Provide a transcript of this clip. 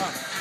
啊。